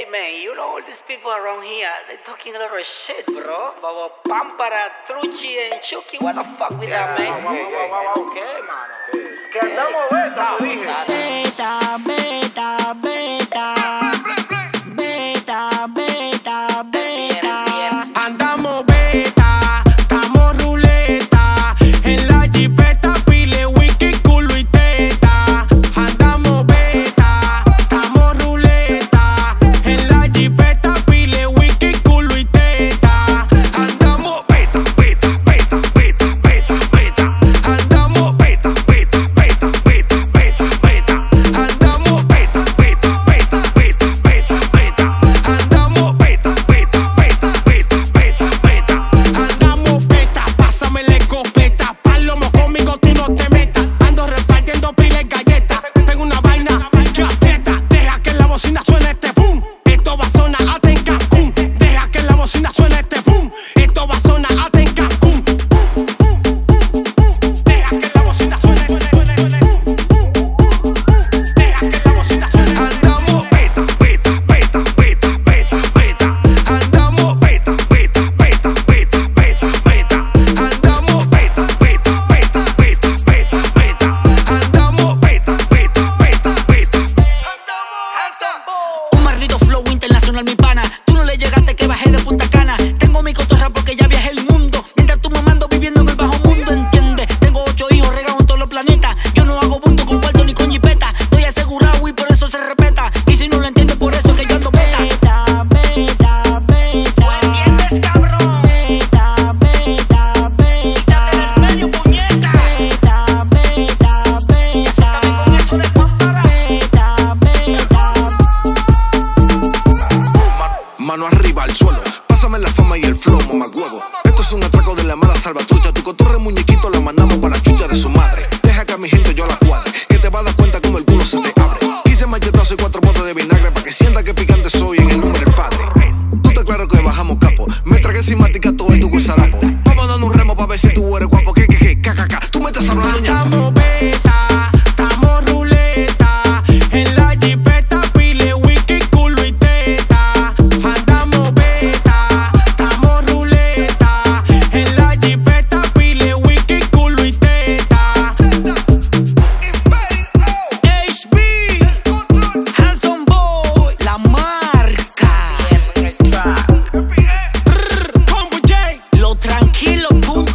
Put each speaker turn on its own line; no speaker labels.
Hey man, you know all these people around here, they talking a lot of shit, bro. About Pampara, Truchi, and Chucky. What the fuck with yeah, that, man?
Yeah, yeah, okay, mano. Que andamos beta, dije.
Beta. me padre
mano arriba al suelo. Pásame la fama y el flow, mamá huevo. Esto es un atraco de la mala salvatrucha. Tu cotorre muñequito la mandamos para la chucha de su madre. Deja que a mi gente yo la cuadre, que te vas a dar cuenta como el culo se te abre. Quise machetazo y cuatro botes de vinagre para que sienta que picante soy en el nombre del padre. Tú te claro que bajamos capo. Me tragué sin matica 冷酷。